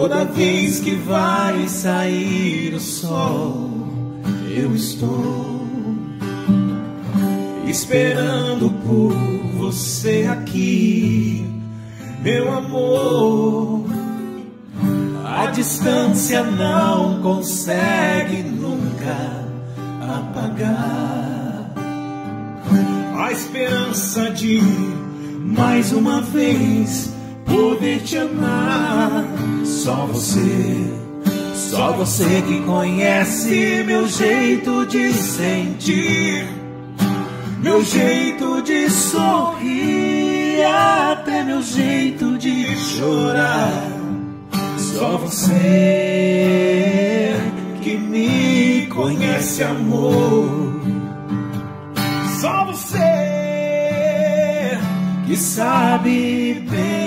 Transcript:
Toda vez que vai sair o sol, eu estou esperando por você aqui, meu amor. A distância não consegue nunca apagar a esperança de mais uma vez poder te amar. Só você, só você que conhece meu jeito de sentir, meu jeito de sorrir, até meu jeito de chorar. Só você que me conhece, amor. Só você que sabe bem.